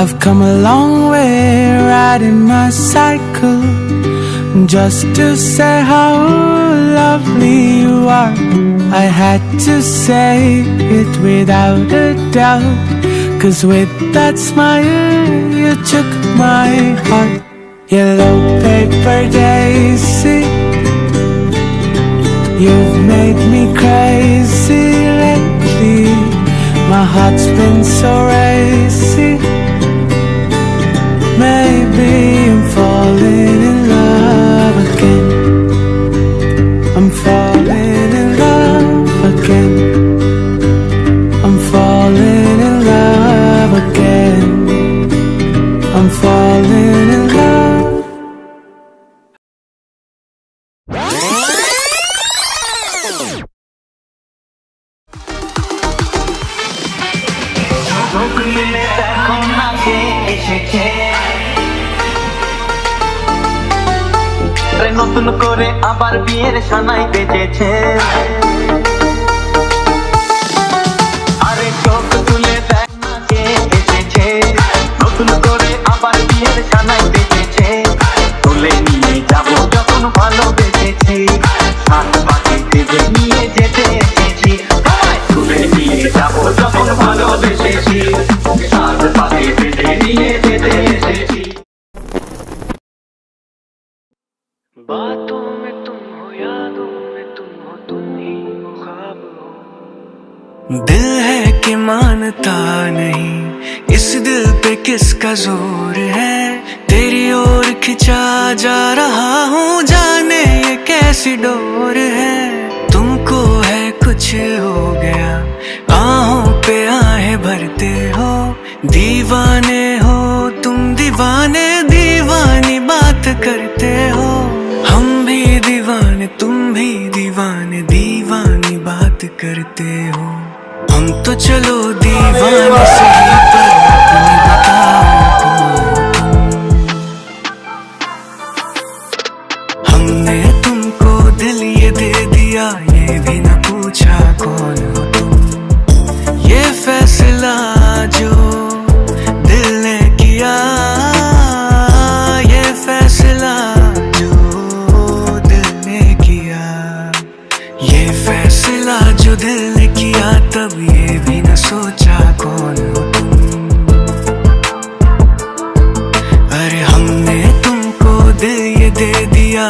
I've come a long way riding my cycle just to say how lovely you are. I had to say it without a doubt, cause with that smile you took my heart. Yellow paper daisy, you've made me crazy lately. My heart's been so racy. আরে নতুন করে আবার বিয়ের সানাই বেজেছে আরে চোখ তুলে দেখ না কে এসেছে। নতুন করে আবার বিয়ের दिल है कि मानता नहीं। इस दिल पे किसका ज़ोर है? तेरी ओर खिंचा जा रहा हूँ, जाने ये कैसी डोर है? तुमको है कुछ हो गया। आहों पे आहे भरते हो। दीवाने हो, तुम दीवाने, दीवानी बात करते हो। हम भी दीवाने, तुम भी दीवाने, दीवानी बात करते हो। हम तो चलो दीवाने सही पर अपनी बताओ। हमने तुमको दिल ये दे दिया, ये भी न पूछा कौन हो तुम। ये फैसला तब ये भी न सोचा कौन हो तुम। अरे हमने तुमको दिल ये दे दिया